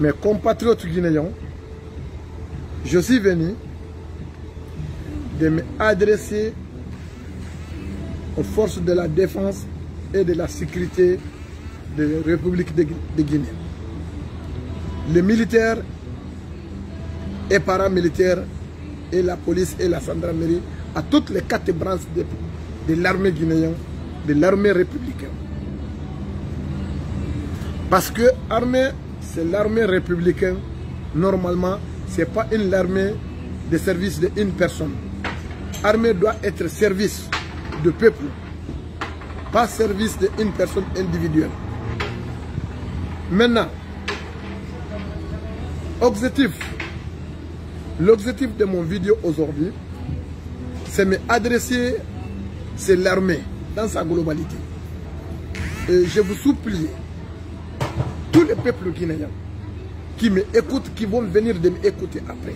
mes compatriotes guinéens, je suis venu de m'adresser aux forces de la défense et de la sécurité de la République de, Guinée. Les militaires et paramilitaires et la police et la gendarmerie à toutes les quatre branches de, de l'armée guinéenne, de l'armée républicaine. Parce que l'armée, c'est l'armée républicaine. Normalement, ce n'est pas une armée de service d'une personne. L'armée doit être service de peuple, pas service d'une personne individuelle. Maintenant, objectif, l'objectif de mon vidéo aujourd'hui, c'est m'adresser, c'est l'armée dans sa globalité. Et je vous supplie, tous les peuples guinéens qui m'écoutent, qui vont venir de m'écouter après,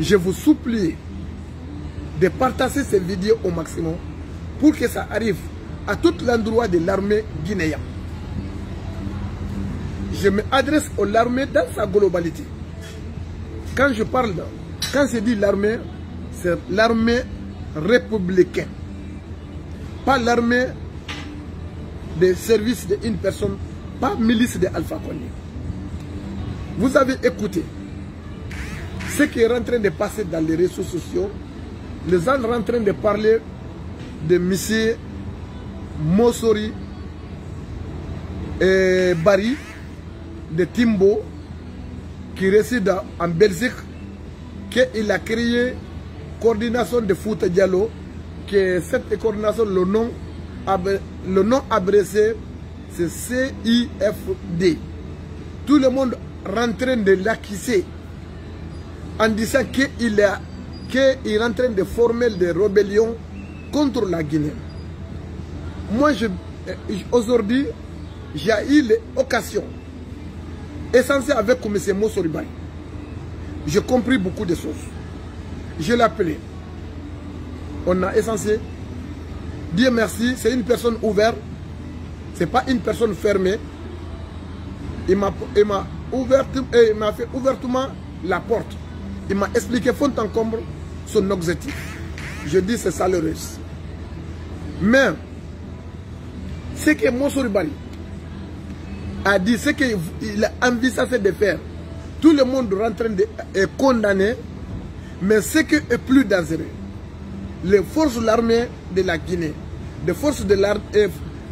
je vous supplie de partager ces vidéos au maximum pour que ça arrive à tout l'endroit de l'armée guinéenne. Je m'adresse à l'armée dans sa globalité. Quand je parle, quand je dis l'armée, c'est l'armée républicaine. Pas l'armée des services d'une personne, pas milice de Alpha Condé. Vous avez écouté ce qui est en train de passer dans les réseaux sociaux. Les gens sont en train de parler de M. Mossori et Barry de Timbo qui réside en Belgique qu'il a créé coordination de foot Diallo que cette coordination le nom le nom c'est CIFD tout le monde rentre de l'acquiser en disant qu'il est, en train de former des rébellions contre la Guinée. Moi, aujourd'hui, j'ai eu l'occasion, essentielle avec M. Mossoribay. J'ai compris beaucoup de choses. Je l'ai appelé. On a essentiel. Dieu merci, c'est une personne ouverte. Ce n'est pas une personne fermée. Il m'a ouvert, il m'a fait ouvertement la porte. Il m'a expliqué fond en comble son objectif. Je dis c'est ça. Mais ce que Monsori Bari a dit, ce qu'il a envisagé de faire, tout le monde est en train de est condamné, mais ce qui est plus dangereux, les forces de l'armée de la Guinée, les forces de, la,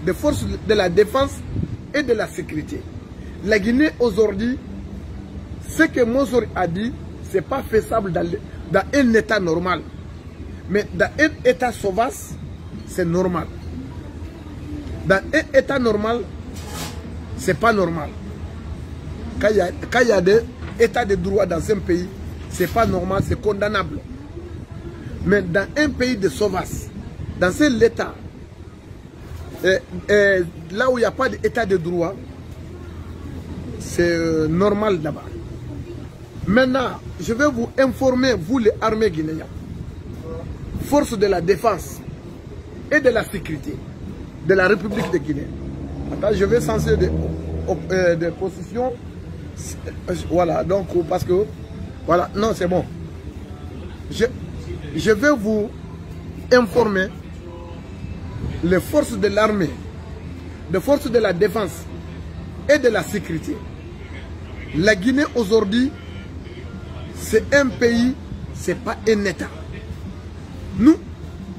des forces de la défense et de la sécurité. La Guinée aujourd'hui, ce que Monsori a dit, ce n'est pas faisable dans, un état normal. Mais dans un état sauvage, c'est normal. Dans un état normal, c'est pas normal. Quand il y a, a des états de droit dans un pays, c'est pas normal, c'est condamnable. Mais dans un pays de sauvage, dans un état, là où il n'y a pas d'état de droit, c'est euh, normal là-bas. Maintenant, je vais vous informer, vous les armées guinéennes, forces de la défense et de la sécurité de la République de Guinée. Je vais censer des, euh, des positions. Voilà, donc parce que... Voilà, non, c'est bon. Je vais vous informer les forces de l'armée, les forces de la défense et de la sécurité. La Guinée aujourd'hui, c'est un pays, c'est pas un État. Nous,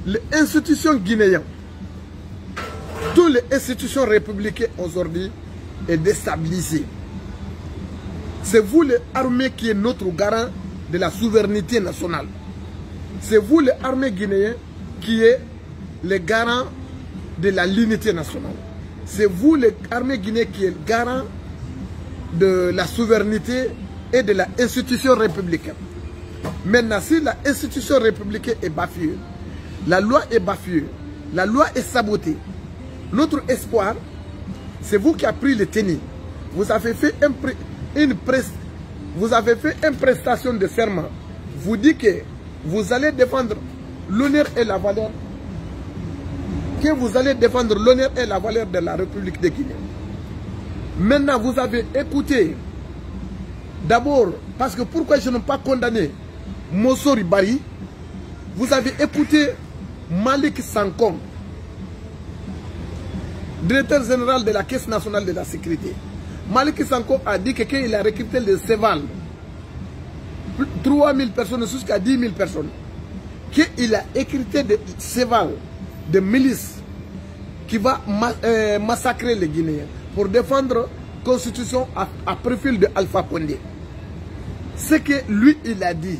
les institutions guinéennes, toutes les institutions républicaines aujourd'hui est déstabilisées. C'est vous l'armée qui est notre garant de la souveraineté nationale. C'est vous l'armée guinéenne qui est le garant de la l'unité nationale. C'est vous l'armée guinéenne qui est le garant de la souveraineté et de l'institution républicaine. Maintenant, si l'institution républicaine est bafouée, la loi est bafouée, la loi est sabotée, notre espoir, c'est vous qui avez pris le tennis. Vous avez fait une prestation de serment. Vous dites que vous allez défendre l'honneur et la valeur, que vous allez défendre l'honneur et la valeur de la République de Guinée. Maintenant, vous avez écouté D'abord, parce que pourquoi je n'ai pas condamné Mossori Bari Vous avez écouté Malik Sankon, directeur général de la Caisse nationale de la sécurité. Malik Sankon a dit qu'il a recruté les Céval, 3 000 personnes jusqu'à 10 000 personnes, qu'il a recruté des Céval, de milices, qui va euh, massacrer les Guinéens pour défendre constitution à, profil de Alpha Condé. Ce que lui, il a dit,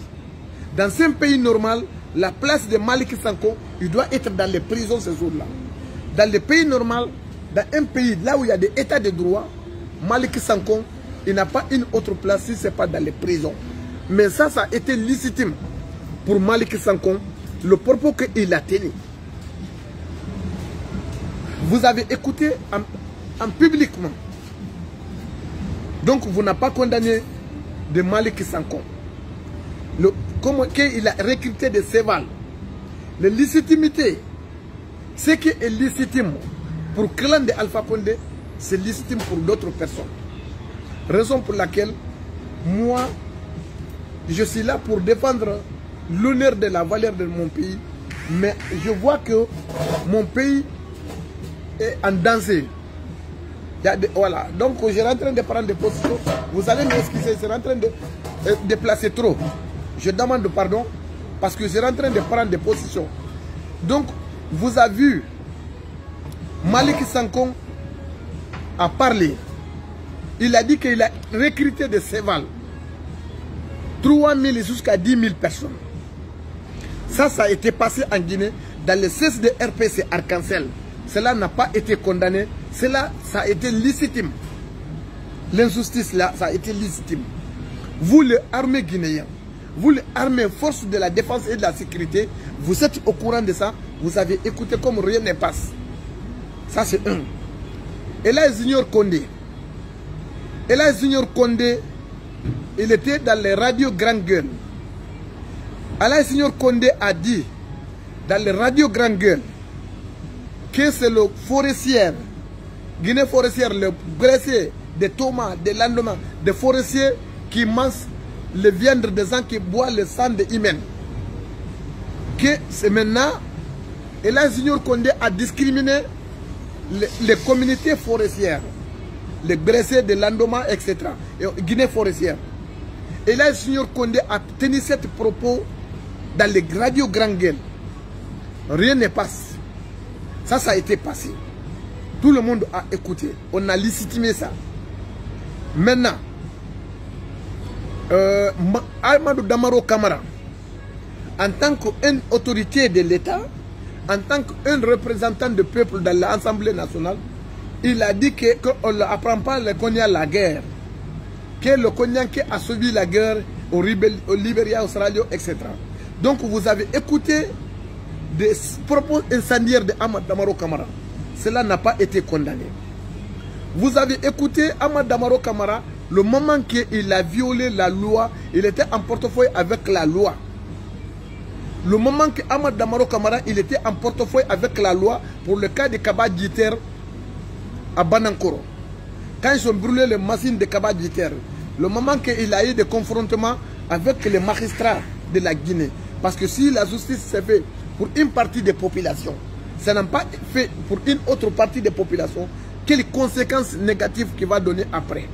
dans un pays normal, la place de Malik Sanko, il doit être dans les prisons ce jour-là. Dans les pays normal, dans un pays là où il y a des états de droit, Malik Sanko, il n'a pas une autre place si ce n'est pas dans les prisons. Mais ça, ça a été légitime pour Malik Sanko, le propos qu'il a tenu. Vous avez écouté en. Donc, vous n'avez pas condamné de Malik Sanko. Le, comment il a recruté des Céval. La légitimité, ce qui est légitime pour clan de Alpha Condé, c'est légitime pour d'autres personnes. Raison pour laquelle, moi, je suis là pour défendre l'honneur de la valeur de mon pays. Mais je vois que mon pays est en danger. Des, voilà. Donc, je suis en train de prendre des positions. Vous allez m'excuser, je suis en train de euh, déplacer trop. Je demande pardon parce que je suis en train de prendre des positions. Donc, vous avez vu, Malik Sankon a parlé. Il a dit qu'il a recruté des Céval. 3 000 jusqu'à 10 000 personnes. Ça, ça a été passé en Guinée dans le cesse de RPC Arc-en-Ciel. Cela n'a pas été condamné. Cela, ça a été légitime. L'injustice là, ça a été légitime. Vous, les armées guinéennes, vous, les armées forces de la défense et de la sécurité, vous êtes au courant de ça. Vous avez écouté comme rien ne passe. Ça, c'est un. Et là, Junior Condé. Et là, Junior Condé, il était dans les radios Grand Gueule. Là, Junior Condé a dit, dans les radios Grand Gueule, que c'est le forestier, Guinée forestière, le blessé de Thomas, de Landement, des forestiers qui mangent le viande des gens qui boivent le sang de Imen. Que c'est maintenant, et là, Junior Condé a discriminé les, communautés forestières, les blessés de Landoma, etc. Et Guinée forestière. Et là, Junior Condé a tenu cette propos dans les radios Grand. Rien ne passe. Ça, ça a été passé. Tout le monde a écouté. On a légitimé ça. Maintenant, euh, Damaro Kamara, en tant qu'une autorité de l'État, en tant qu'un représentant du peuple dans l'Assemblée nationale, il a dit qu'on ne apprend pas le Konya la guerre. Que le Konya qui a suivi la guerre au, Libéria, au Sierra etc. Donc vous avez écouté des propos incendiaires de Ahmad Damaro Kamara. Cela n'a pas été condamné. Vous avez écouté Ahmad Damaro Kamara, le moment qu'il a violé la loi, il était en portefeuille avec la loi. Le moment que Ahmad Damaro Kamara, il était en portefeuille avec la loi pour le cas de Kaba Djiter à Banankoro. Quand ils ont brûlé les machines de Kaba Djiter, le moment qu'il a eu des confrontements avec les magistrats de la Guinée. Parce que si la justice s'est faite pour une partie des populations, ça n'a pas fait pour une autre partie des populations, quelles conséquences négatives qu'il va donner après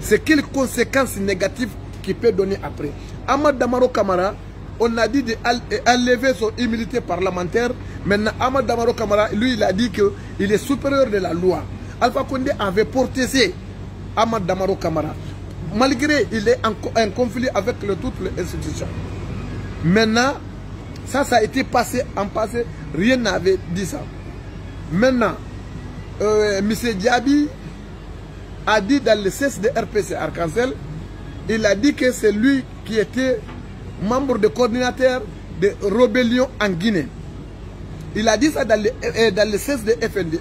C'est quelles conséquences négatives qu'il peut donner après Ahmad Damaro Kamara, on a dit d'enlever son humilité parlementaire. Maintenant, Ahmad Damaro Kamara, lui, il a dit qu'il est supérieur de la loi. Alpha Condé avait protégé Ahmad Damaro Kamara. Malgré il est en, conflit avec toutes les institutions. Maintenant, ça, ça a été passé en passé. Rien n'avait dit ça. Maintenant, euh, M. Diaby a dit dans le cesse de RPC Arc-en-Ciel, il a dit que c'est lui qui était membre de coordinateur de rébellion en Guinée. Il a dit ça dans le, euh, de FND,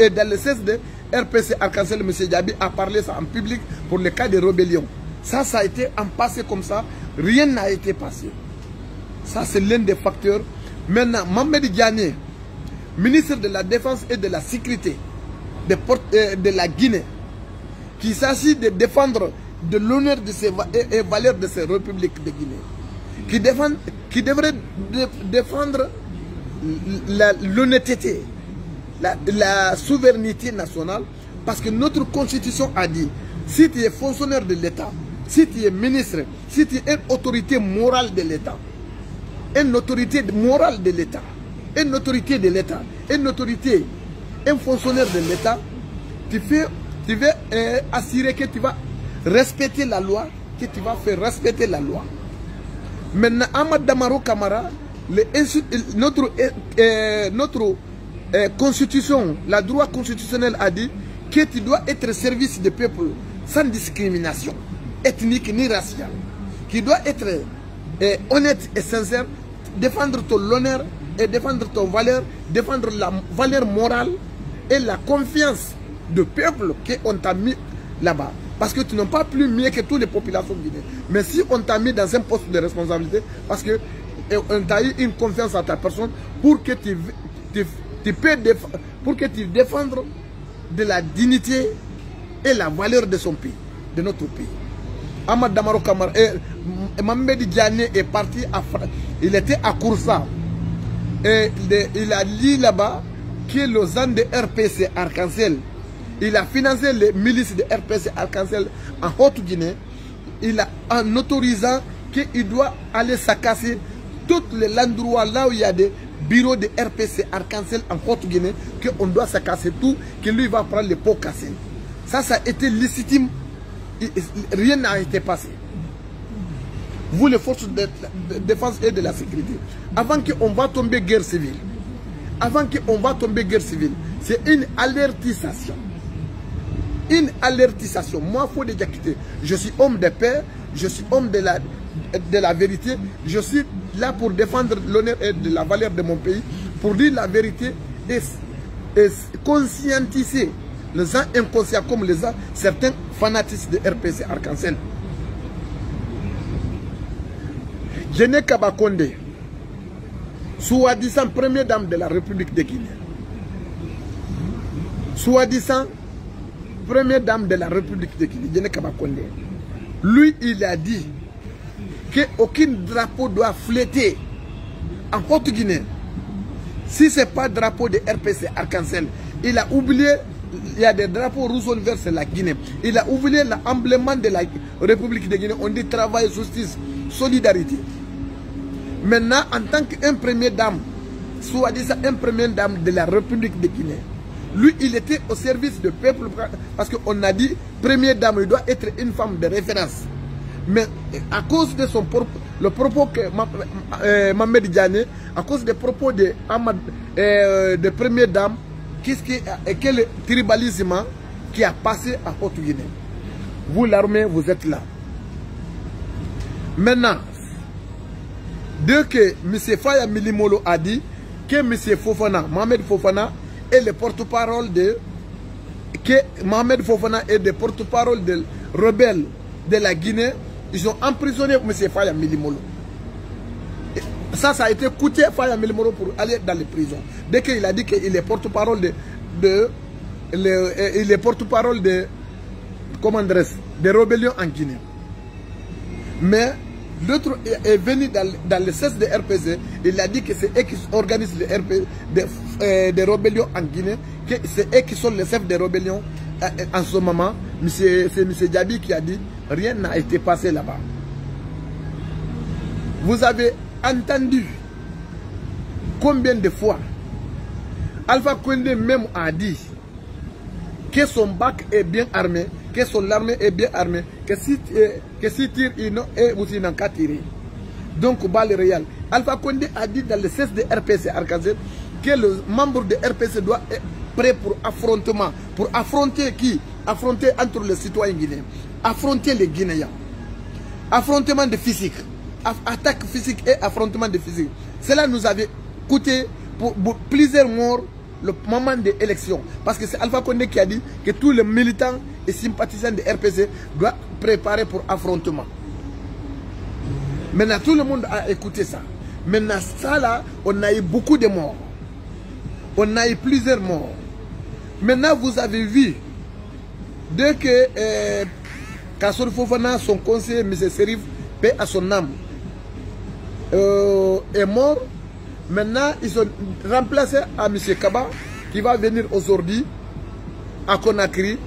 euh, dans le cesse de RPC Arc-en-Ciel, M. Diaby a parlé ça en public pour le cas de rébellion. Ça, ça a été en passé comme ça. Rien n'a été passé. Ça, c'est l'un des facteurs. Maintenant, Mohamed Diané, ministre de la Défense et de la Sécurité de, euh, de la Guinée, qui s'agit de défendre de l'honneur ces et, valeurs de ces républiques de Guinée, qui, défendent, qui devraient défendre l'honnêteté, la, souveraineté nationale, parce que notre constitution a dit, si tu es fonctionnaire de l'État, si tu es ministre, si tu es autorité morale de l'État, une autorité morale de l'État, une autorité de l'État, une autorité, un fonctionnaire de l'État, tu, tu veux euh, assurer que tu vas respecter la loi, que tu vas faire respecter la loi. Maintenant, Ahmad Damaro Kamara, notre, euh, euh, notre constitution, la droit constitutionnel a dit que tu dois être service du peuple sans discrimination ethnique ni raciale, qui doit être honnête et sincère, défendre ton honneur et défendre ton valeur, défendre la valeur morale et la confiance du peuple qu'on t'a mis là-bas. Parce que tu n'es pas plus mieux que toutes les populations guinéennes. Mais si on t'a mis dans un poste de responsabilité, parce que on t'a eu une confiance à ta personne pour que tu, tu, tu pour que tu défendes de la dignité et la valeur de son pays, de notre pays. Ahmad Damaro Kamara, et Mamedi Diané est parti à Il était à Koursa. Et il a dit là-bas que le ZAN de RPC Arc-en-Ciel, il a financé les milices de RPC Arc-en-Ciel en Haute-Guinée. Il a, en autorisant qu'il doit aller s'accasser tous les endroits là où il y a des bureaux de RPC Arc-en-Ciel en Haute-Guinée, qu'on doit s'accasser tout, que lui va prendre les pots cassés. Ça, ça a été légitime rien n'a été passé. Vous, les forces de, défense et de la sécurité, avant qu'on va tomber guerre civile, avant qu'on va tomber guerre civile, c'est une alertisation. Une alertisation. Moi, il faut déjà quitter. Je suis homme de paix, je suis homme de la, de la vérité, je suis là pour défendre l'honneur et de la valeur de mon pays, pour dire la vérité et, et conscientiser les gens inconscients comme les gens, certains fanatiques de RPC Arc-en-Ciel. Kabakonde, soi-disant première dame de la République de Guinée, soi-disant première dame de la République de Guinée, Jené Kabakonde, lui, il a dit qu'aucun drapeau doit fléter en Haute-Guinée. Si ce n'est pas drapeau de RPC Arc-en-Ciel, il a oublié il y a des drapeaux rouges vers la Guinée. Il a oublié l'emblème de la République de Guinée. On dit travail, justice, solidarité. Maintenant, en tant qu'un premier dame, soit disant un premier dame de la République de Guinée, lui, il était au service du peuple parce qu'on a dit, première dame, il doit être une femme de référence. Mais à cause de son propos, le propos que euh, Mohamed à cause des propos de, Ahmad, euh, de première dame, qu'est-ce qui, quel tribalisme qui a passé à Haute-Guinée. Vous, l'armée, vous êtes là. Maintenant, dès que M. Faya Milimolo a dit que M. Fofana, Mohamed Fofana, est le porte-parole de que Mohamed Fofana est le porte-parole des rebelles de la Guinée, ils ont emprisonné M. Faya Milimolo. Ça, ça a été coûté à Faya Milimoro pour aller dans les prisons. Dès qu'il a dit qu'il est porte-parole de, de, il est porte-parole de, comment des rébellions en Guinée. Mais l'autre est venu dans, le cesse de RPC, il a dit que c'est eux qui organisent les des, euh, rébellions en Guinée, que c'est eux qui sont les chefs des rébellions euh, en ce moment. C'est M. Djabi qui a dit, rien n'a été passé là-bas. Vous avez entendu combien de fois Alpha Condé même a dit que son bac est bien armé, que son armée est bien armée, que si, que si tire, il dans qu'à tirer. Donc, balle réel. Alpha Condé a dit dans le cesse de RPC Arkansas que le membre de RPC doit être prêt pour affrontement. Pour affronter qui? Affronter entre les citoyens guinéens. Affronter les Guinéens. Affrontement de physique attaque physique et affrontement de physique. Cela nous avait coûté pour, plusieurs morts le moment des élections. Parce que c'est Alpha Condé qui a dit que tous les militants et sympathisants de RPC doivent préparer pour affrontement. Maintenant, tout le monde a écouté ça. Maintenant, ça là, on a eu beaucoup de morts. On a eu plusieurs morts. Maintenant, vous avez vu, dès que euh, Fofana, son conseiller, M. Serif, paix à son âme, euh, est mort. Maintenant, ils sont remplacés à M. Kaba, qui va venir aujourd'hui à Conakry.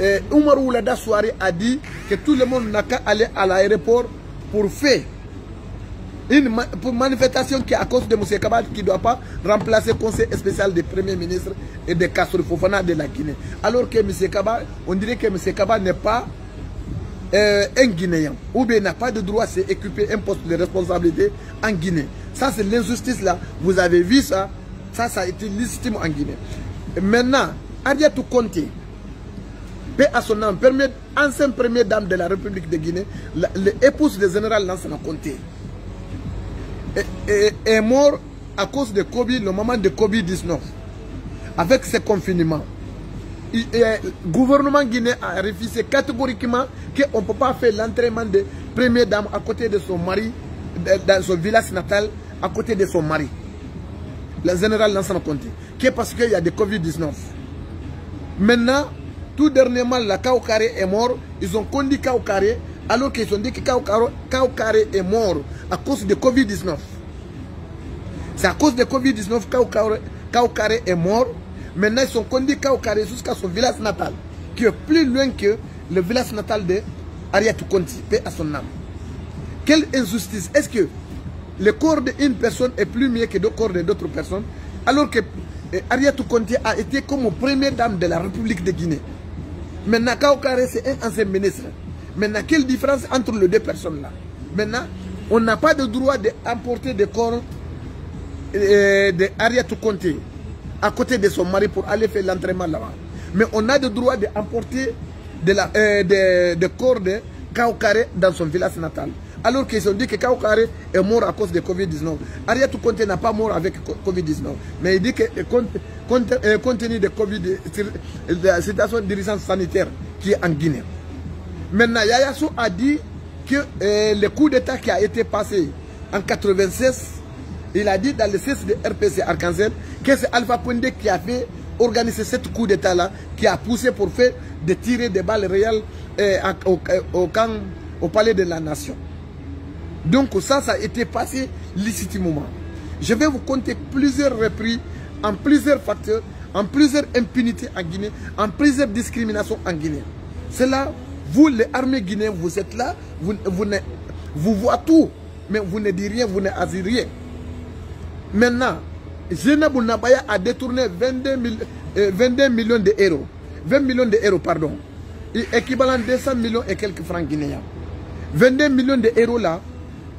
Et Oumar Oulada Soari a dit que tout le monde n'a qu'à aller à l'aéroport pour faire une manifestation qui est à cause de M. Kaba qui ne doit pas remplacer le conseil spécial du Premier ministre et de Castro Fofana de la Guinée. Alors que M. Kaba, on dirait que M. Kaba n'est pas euh, un Guinéen ou bien n'a pas de droit à s'occuper un poste de responsabilité en Guinée. Ça, c'est l'injustice là. Vous avez vu ça. Ça, ça a été légitime en Guinée. Maintenant, Adiatou Conté, paix à son nom, premier, ancienne première dame de la République de Guinée, l'épouse du général Lansana Conté, est, est, mort à cause de Covid, le moment de Covid-19, avec ce confinement. Le gouvernement guinéen a refusé catégoriquement qu'on ne peut pas faire l'entraînement de première dame à côté de son mari, dans son village natal, à côté de son mari. Le général Lansana Conté. Que parce qu'il y a des Covid-19. Maintenant, tout dernièrement, la Kaokare est mort. Ils ont conduit Kaokare alors qu'ils ont dit que Kaokare est mort à cause de Covid-19. C'est à cause de Covid-19 que Kaokare est mort. Maintenant, ils sont conduits Kaokare jusqu'à son village natal, qui est plus loin que le village natal de Ariatou Conti, paix à son âme. Quelle injustice. Est-ce que le corps d'une personne est plus mieux que le corps d'autres personnes alors que Ariatou Conti a été comme première dame de la République de Guinée? Maintenant, Kaokare, c'est un ancien ministre. Maintenant, quelle différence entre les deux personnes-là Maintenant, on n'a pas de droit d'emporter des corps euh, d'Ariatou Conté à côté de son mari pour aller faire l'entraînement là-bas. Mais on a le droit d'emporter de la, euh, de, corps de Kaokare dans son village natal. Alors qu'ils ont dit que Kaokare est mort à cause de Covid-19. Ariatou Conté n'a pas mort avec Covid-19. Mais il dit que compte, euh, compte tenu de, COVID, la situation d'urgence sanitaire qui est en Guinée. Maintenant, Yaya Sou a dit que euh, le coup d'État qui a été passé en 96, il a dit dans le CES de RPC Arkansas que c'est Alpha Condé qui a fait organiser ce coup d'État-là, qui a poussé pour faire de tirer des balles réelles euh, au, au, camp, au palais de la nation. Donc ça, ça a été passé légitimement. Je vais vous compter plusieurs reprises, en plusieurs facteurs, en plusieurs impunités en Guinée, en plusieurs discriminations en Guinée. C'est là, vous les armées guinéennes, vous êtes là, vous, vous, vous voyez tout, mais vous ne dites rien, vous ne rien. Maintenant, Zénabou Nabaya a détourné 22, 22 millions d'euros. 20 millions d'euros, pardon. Équivalent 200 millions et quelques francs guinéens. 22 millions d'euros là,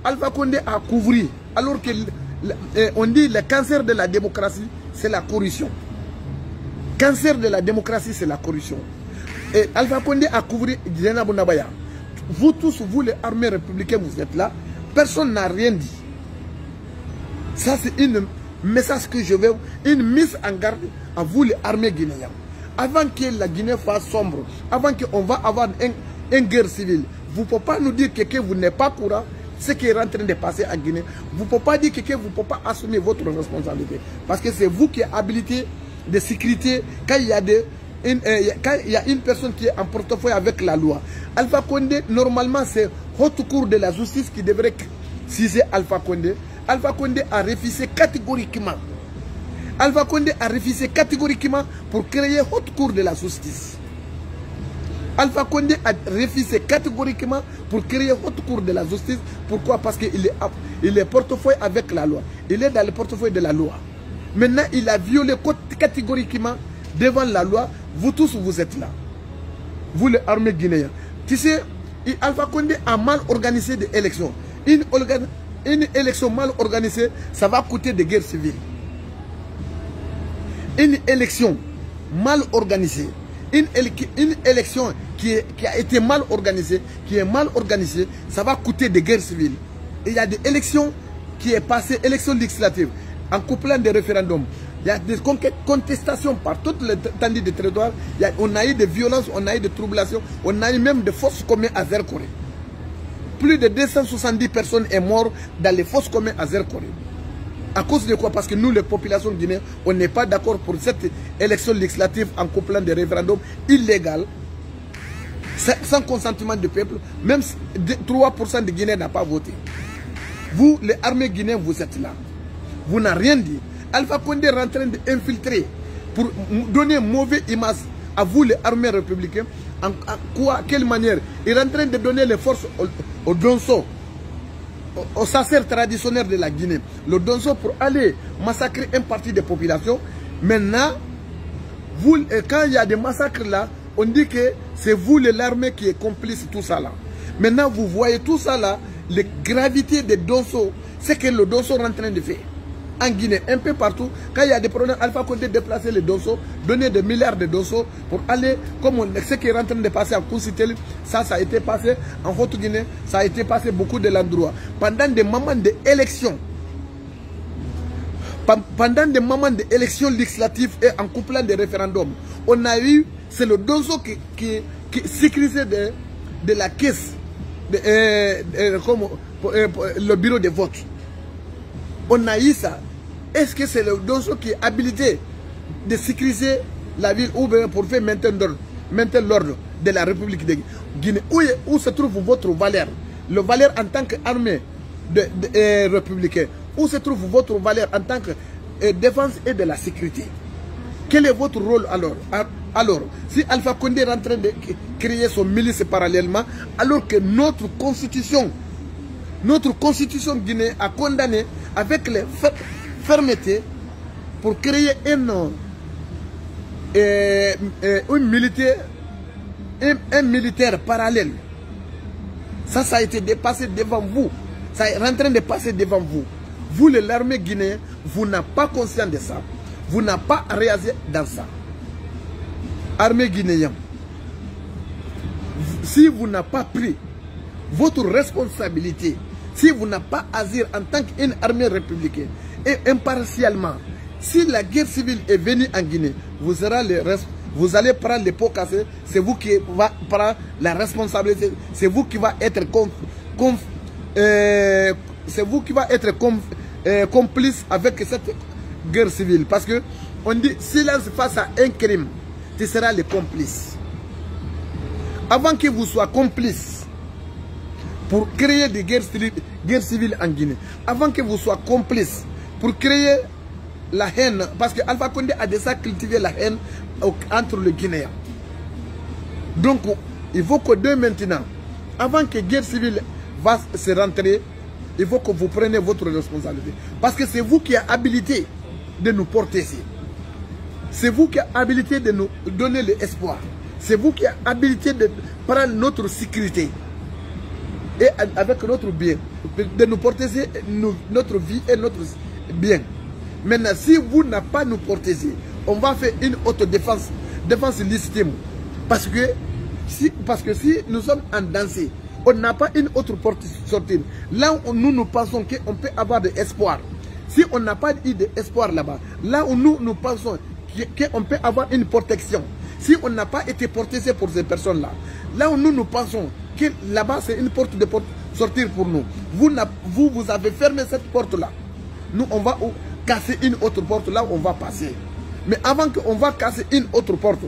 Alpha Condé a couvert. Alors que on dit le cancer de la démocratie, c'est la corruption. Cancer de la démocratie, c'est la corruption. Et Alpha Condé a couvert Zénabou Nabaya. Vous tous, vous les armées républicaines, vous êtes là. Personne n'a rien dit. Ça, c'est un message que je veux, une mise en garde à vous, les armées guinéennes. Avant que la Guinée fasse sombre, avant qu'on va avoir une, guerre civile, vous ne pouvez pas nous dire que, vous n'êtes pas courant ce qui est en train de passer en Guinée. Vous ne pouvez pas dire que, vous ne pouvez pas assumer votre responsabilité. Parce que c'est vous qui êtes habilité de sécurité quand il y a une, euh, quand il y a une personne qui est en portefeuille avec la loi. Alpha Condé, normalement, c'est haute cour de la justice qui devrait ciser Alpha Condé. Alpha Condé a refusé catégoriquement. Alpha Condé a refusé catégoriquement pour créer haute cour de la justice. Alpha Condé a refusé catégoriquement pour créer haute cour de la justice. Pourquoi? Parce qu'il est, il est portefeuille avec la loi. Il est dans le portefeuille de la loi. Maintenant, il a violé catégoriquement devant la loi. Vous tous, vous êtes là. Vous, les armées guinéennes. Tu sais, Alpha Condé a mal organisé des élections. Une, une élection mal organisée, ça va coûter des guerres civiles. Une élection mal organisée, une, élection qui, a été mal organisée, qui est mal organisée, ça va coûter des guerres civiles. Il y a des élections qui est passées, élections législatives, en couplant des référendums. Il y a des contestations par toutes les tendus de territoire. on a eu des violences, on a eu des troublations, on a eu même des forces communes à Zerkoré plus de 270 personnes sont mortes dans les fosses communes à Zerkoré. À cause de quoi? Parce que nous, les populations guinéennes, on n'est pas d'accord pour cette élection législative en couplant des référendums illégaux. sans consentement du peuple, même 3% de Guinéens n'ont pas voté. Vous, les armées guinéennes, vous êtes là. Vous n'avez rien dit. Alpha Condé est en train d'infiltrer pour donner mauvaise image à vous, les armées républicaines. En, quoi, quelle manière Il est en train de donner les forces au, Donso, au, au traditionnel de la Guinée. Le Donso pour aller massacrer une partie des populations. Maintenant, vous, quand il y a des massacres là, on dit que c'est vous, l'armée, qui est complice tout ça là. Maintenant, vous voyez tout ça là, les gravités des Donso, c'est que le Donso est en train de faire. En Guinée, un peu partout, quand il y a des problèmes, Alpha Condé déplacer les Donso, donner des milliards de Donso pour aller, comme on, ce qui est en train de passer en Kousitel, ça, ça a été passé en Haute-Guinée, ça a été passé beaucoup de l'endroit. Pendant des moments d'élection, pendant des moments d'élections législatives et en couplant des référendums, on a eu, c'est le Donso qui, qui, de, la caisse euh, euh, euh, le bureau de vote. On a eu ça. Est-ce que c'est le Donso qui est habilité de sécuriser la ville ou pour faire maintenir l'ordre de la République de Guinée? Où, se trouve votre valeur? Le valeur en tant qu'armée de, de, républicaine Où se trouve votre valeur en tant que défense et de la sécurité? Quel est votre rôle alors? Alors, si Alpha Condé est en train de créer son milice parallèlement, alors que notre constitution, notre constitution guinéenne a condamné avec fermeté pour créer un, euh, euh, militaire, un, militaire parallèle. Ça, ça a été dépassé devant vous. Ça est en train de passer devant vous. Vous, l'armée guinéenne, vous n'avez pas conscience de ça. Vous n'avez pas réagi dans ça armée guinéenne, si vous n'avez pas pris votre responsabilité, si vous n'avez pas agi en tant qu'une armée républicaine et impartialement, si la guerre civile est venue en Guinée, vous, vous allez prendre les pots cassés, c'est vous qui va prendre la responsabilité, c'est vous qui va être euh, vous qui va être euh, complice avec cette guerre civile. Parce que on dit silence face à un crime tu seras le complice. Avant que vous soyez complice pour créer des guerres, civiles en Guinée, avant que vous soyez complice pour créer la haine, parce que Alpha Condé a déjà cultivé la haine entre les Guinéens. Donc, il faut que dès maintenant, avant que la guerre civile va se rentrer, il faut que vous preniez votre responsabilité. Parce que c'est vous qui avez habilité de nous porter ici. C'est vous qui avez habilité de nous donner l'espoir. C'est vous qui avez habilité de prendre notre sécurité. Et avec notre bien. De nous protéger notre vie et notre bien. Maintenant, si vous n'avez pas nous protéger, on va faire une autodéfense. Défense légitime. Parce que si, parce que si nous sommes en danger, on n'a pas une autre porte sortie. Là où nous nous pensons qu'on peut avoir de l'espoir. Si on n'a pas eu d'espoir là-bas, là où nous nous pensons qu'on peut avoir une protection. Si on n'a pas été protégé pour ces personnes-là, là où nous nous pensons là-bas c'est une porte de sortir pour nous, vous, vous, vous avez fermé cette porte-là. Nous, on va casser une autre porte là où on va passer. Mais avant qu'on va casser une autre porte,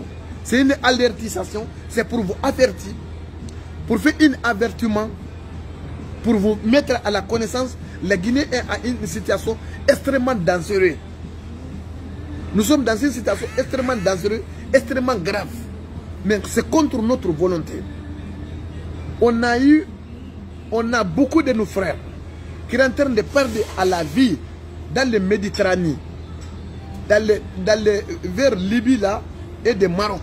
c'est une alertisation, c'est pour vous avertir, pour faire un avertissement, pour vous mettre à la connaissance, la Guinée est à une situation extrêmement dangereuse. Nous sommes dans une situation extrêmement dangereuse, extrêmement grave. Mais c'est contre notre volonté. On a eu, on a beaucoup de nos frères qui sont en train de perdre à la vie dans le Méditerranée, dans le, dans vers Libye là et de Maroc.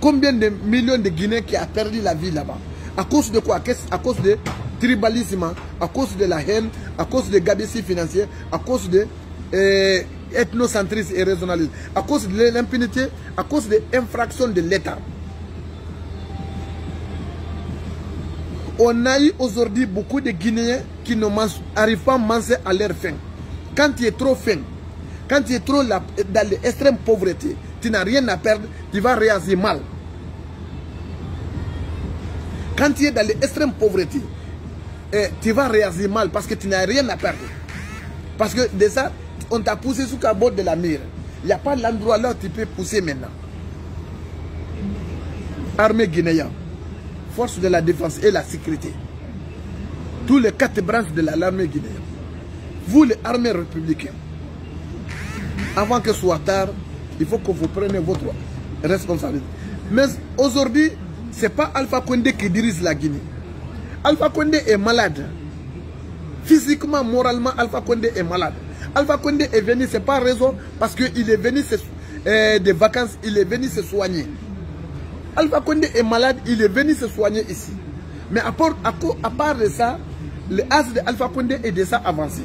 Combien de millions de Guinéens qui ont perdu la vie là-bas? À cause de quoi? À cause de tribalisme, à cause de la haine, à cause de gabegie financier, à cause de... Euh, ethnocentrisme et raisonnalisme, à cause de l'impunité, à cause des infractions de l'État. On a eu aujourd'hui beaucoup de Guinéens qui n'arrivent pas à manger à leur faim. Quand tu es trop faim, quand tu es trop dans l'extrême pauvreté, tu n'as rien à perdre, tu vas réagir mal. Quand tu es dans l'extrême pauvreté, eh, tu vas réagir mal parce que tu n'as rien à perdre. Parce que déjà, on t'a poussé sous le bord de la mer. Il n'y a pas l'endroit là où tu peux pousser maintenant. Armée guinéenne. Forces de la défense et la sécurité, tous les quatre branches de l'armée guinéenne, vous les armées républicaines, avant que ce soit tard, il faut que vous preniez votre responsabilité. Mais aujourd'hui, ce n'est pas Alpha Condé qui dirige la Guinée. Alpha Condé est malade. Physiquement, moralement, Alpha Condé est malade. Alpha Condé est venu, ce n'est pas raison, parce qu'il est venu euh, des vacances, il est venu se soigner. Alpha Condé est malade, il est venu se soigner ici. Mais à part, à, part de ça, le as de Alpha Condé est déjà avancé.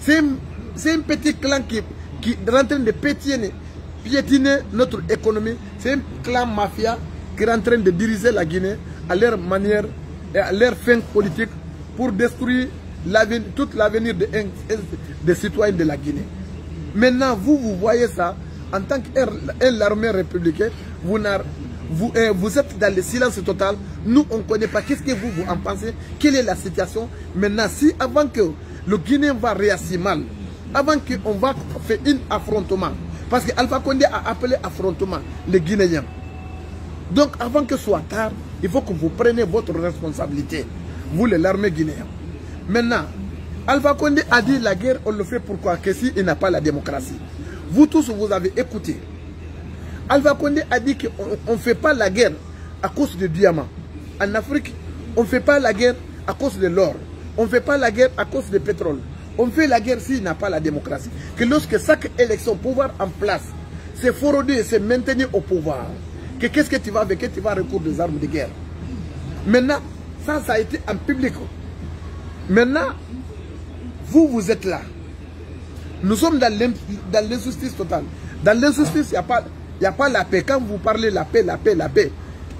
C'est un, petit clan qui, qui est en train de piétiner notre économie. C'est un clan mafia qui est en train de diriger la Guinée à leur manière et à leur fin politique pour détruire tout l'avenir des, citoyens de la Guinée. Maintenant, vous, vous voyez ça, en tant qu'armée républicaine, vous, vous, euh, vous, êtes dans le silence total. Nous, on ne connaît pas. Qu'est-ce que vous, vous en pensez? Quelle est la situation? Maintenant, si avant que le Guinéen va réagir mal, avant qu'on va faire un affrontement, parce qu'Alpha Condé a appelé affrontement les Guinéens. Donc, avant que ce soit tard, il faut que vous preniez votre responsabilité, vous, l'armée guinéenne. Maintenant, Alpha Condé a dit la guerre, on le fait pourquoi? Que s'il n'a pas la démocratie. Vous tous, vous avez écouté. Alpha Condé a dit qu'on ne fait pas la guerre à cause de diamants. En Afrique, on ne fait pas la guerre à cause de l'or. On ne fait pas la guerre à cause du pétrole. On fait la guerre s'il n'a pas la démocratie. Que lorsque chaque élection, pouvoir en place, c'est frauder, c'est maintenir au pouvoir. Que qu'est-ce que tu vas avec? Tu vas recourir des armes de guerre. Maintenant, ça, ça a été en public. Maintenant, vous, vous êtes là. Nous sommes dans l'injustice totale. Dans l'injustice, il n'y a, pas, a pas la paix. Quand vous parlez la paix, la paix, la paix,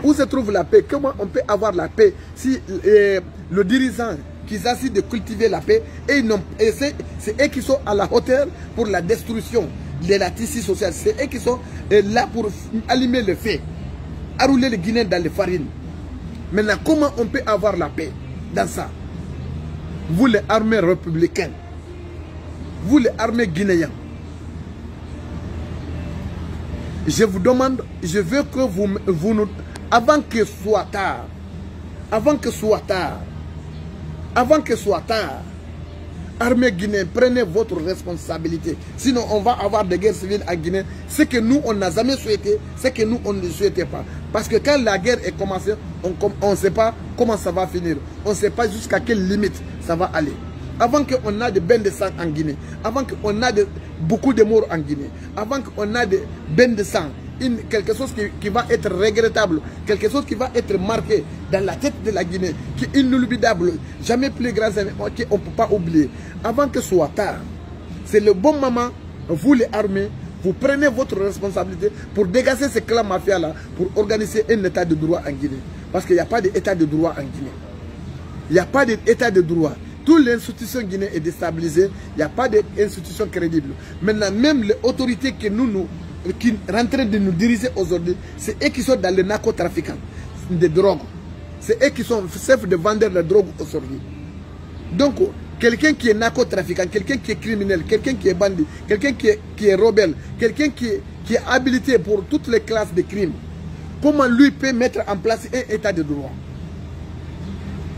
où se trouve la paix? Comment on peut avoir la paix si euh, le dirigeant qui s'assied de cultiver la paix et, et c'est eux qui sont à la hauteur pour la destruction de la tissu sociale. C'est eux qui sont euh, là pour allumer le feu, rouler les Guinéens dans les farines. Maintenant, comment on peut avoir la paix dans ça? Vous les armées républicaines, vous les armées guinéennes, je vous demande, je veux que vous, vous nous, avant que soit tard, avant que soit tard, avant que soit tard, armée guinéenne, prenez votre responsabilité. Sinon, on va avoir des guerres civiles en Guinée. Ce que nous, on n'a jamais souhaité, ce que nous, on ne souhaitait pas. Parce que quand la guerre est commencée, on ne sait pas comment ça va finir. On ne sait pas jusqu'à quelle limite ça va aller. Avant qu'on ait des bains de sang en Guinée, avant qu'on ait de, beaucoup de morts en Guinée, avant qu'on ait des bains de sang, quelque chose qui, va être regrettable, quelque chose qui va être marqué dans la tête de la Guinée, qui est inoubliable, jamais plus grand, qu'on ne peut pas oublier. Avant que ce soit tard, c'est le bon moment, vous les armées, vous prenez votre responsabilité pour dégager ces clans mafia-là, pour organiser un état de droit en Guinée. Parce qu'il n'y a pas d'état de droit en Guinée. Il n'y a pas d'état de droit. Toute l'institution guinéenne est déstabilisée. Il n'y a pas d'institution crédible. Maintenant, même les autorités que nous, nous qui train de nous diriger aujourd'hui, c'est eux qui sont dans le narcotrafiquant de drogue. C'est eux qui sont chefs de vendeurs de drogue aujourd'hui. Donc, quelqu'un qui est narcotrafiquant, quelqu'un qui est criminel, quelqu'un qui est bandit, quelqu'un qui est, qui est rebelle, quelqu'un qui qui est habilité pour toutes les classes de crimes, comment lui peut mettre en place un état de droit?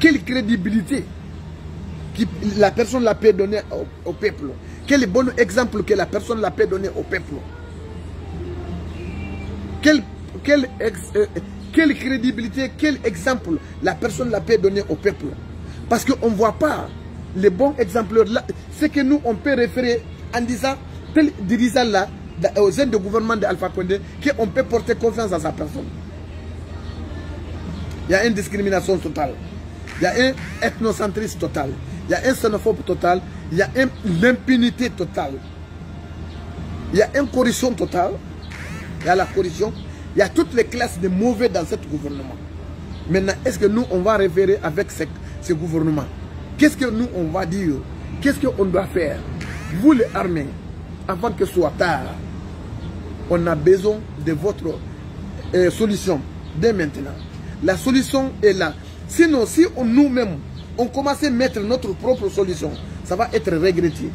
Quelle crédibilité? La personne la peut donner au, au peuple Quel bon exemple que la personne la peut donner au peuple? Quelle, euh, quelle, crédibilité, quel exemple la personne la peut donner au peuple? Parce qu'on ne voit pas les bons exemples. Ce que nous, on peut référer en disant, tel dirigeant-là, aux jeunes de gouvernement d'Alpha Condé, qu'on peut porter confiance à sa personne. Il y a une discrimination totale. Il y a un ethnocentrisme total. Il y a un xénophobe total. Il y a une impunité totale. Il y a une corruption totale il y a la corruption, il y a toutes les classes de mauvais dans ce gouvernement. Maintenant, est-ce que nous, on va référer avec ce, gouvernement? Qu'est-ce que nous, on va dire? Qu'est-ce qu'on doit faire? Vous, les armées, avant que ce soit tard, on a besoin de votre euh, solution dès maintenant. La solution est là. Sinon, si nous-mêmes, on commence à mettre notre propre solution, ça va être regretté.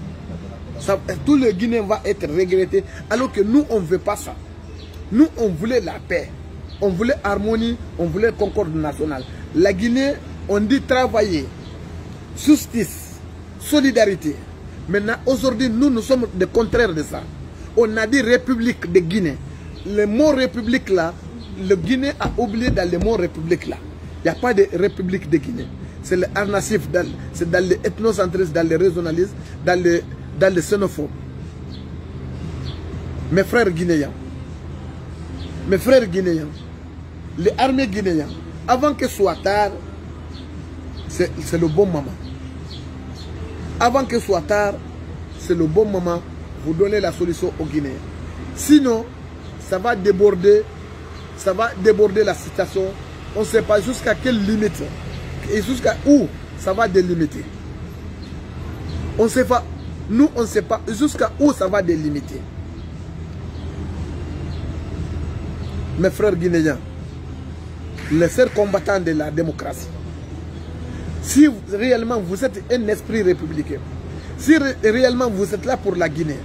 tout le Guinéen va être regretté, alors que nous, on ne veut pas ça. Nous, on voulait la paix. On voulait harmonie, on voulait concorde nationale. La Guinée, on dit travailler, justice, solidarité. Maintenant, aujourd'hui, nous, nous sommes le contraire de ça. On a dit République de Guinée. Le mot République là, le Guinée a oublié dans le mot République là. Il n'y a pas de République de Guinée. C'est le arnassif, c'est dans le ethnocentrisme, dans le régionalisme, dans le, dans. Mes frères guinéens, mes frères guinéens, les armées guinéennes, avant que soit tard, c'est le bon moment. Avant que soit tard, c'est le bon moment pour donner la solution aux Guinéens. Sinon, ça va déborder, ça va déborder la situation. On ne sait pas jusqu'à quelle limite et jusqu'à où ça va délimiter? On ne sait pas, nous on ne sait pas jusqu'à où ça va délimiter? Mes frères guinéens, les seuls combattants de la démocratie, si réellement vous êtes un esprit républicain, si réellement vous êtes là pour la Guinée,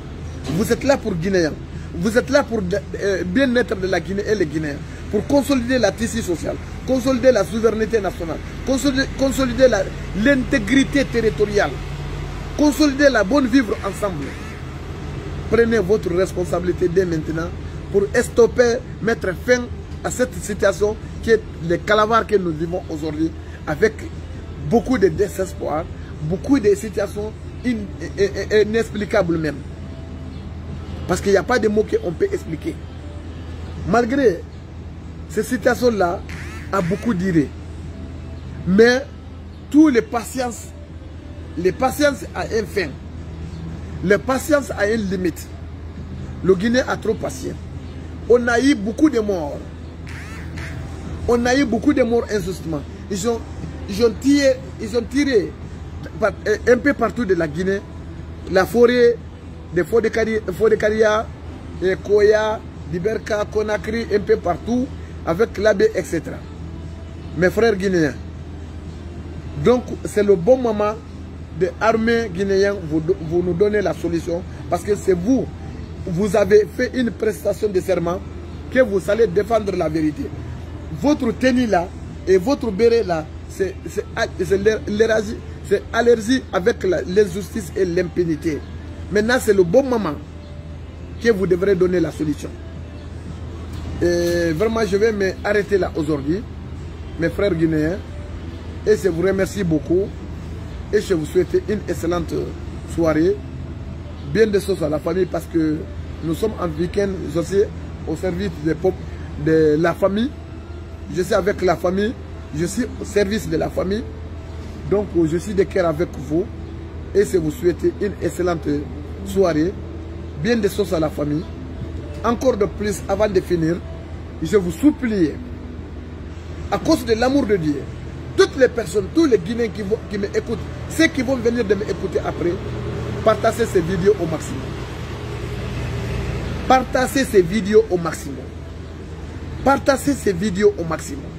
vous êtes là pour Guinéens, vous êtes là pour le bien-être de la Guinée et les Guinéens, pour consolider la tissu sociale, consolider la souveraineté nationale, consolider, l'intégrité territoriale, consolider la bonne vivre ensemble. Prenez votre responsabilité dès maintenant pour stopper, mettre fin à cette situation qui est le calavare que nous vivons aujourd'hui avec beaucoup de désespoir, beaucoup de situations inexplicables même. Parce qu'il n'y a pas de mots qu'on peut expliquer. Malgré cette situation-là, a beaucoup duré. Mais tous les patience, les patience a un fin. Les patience a une limite. Le Guinée a trop patient. On a eu beaucoup de morts. On a eu beaucoup de morts injustement. Ils ont, ils ont tiré, ils ont tiré un peu partout de la Guinée. La forêt de Fodekaria, de Koya, d'Iberka, Conakry, un peu partout, avec l'abbé, etc. Mes frères guinéens, donc c'est le bon moment de armée guinéenne, vous, vous nous donnez la solution, parce que c'est vous, vous avez fait une prestation de serment que vous allez défendre la vérité. Votre tenue là et votre béret là, c'est allergie avec l'injustice et l'impunité. Maintenant, c'est le bon moment que vous devrez donner la solution. Et vraiment, je vais m'arrêter là aujourd'hui, mes frères guinéens. Et je vous remercie beaucoup. Et je vous souhaite une excellente soirée. Bien de choses à la famille parce que nous sommes en week-end. Suis au service de la famille. Je suis avec la famille. Je suis au service de la famille. Donc, je suis de cœur avec vous. Et je vous souhaite une excellente soirée. Bien de choses à la famille. Encore de plus, avant de finir, je vous supplie, à cause de l'amour de Dieu, toutes les personnes, tous les Guinéens qui, m'écoutent, ceux qui vont venir de m'écouter après, partagez ces vidéos au maximum. Partagez ces vidéos au maximum. Partagez ces vidéos au maximum.